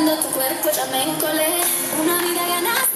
Bailando, tu cuerpo, ya me encolé. Una vida ganaste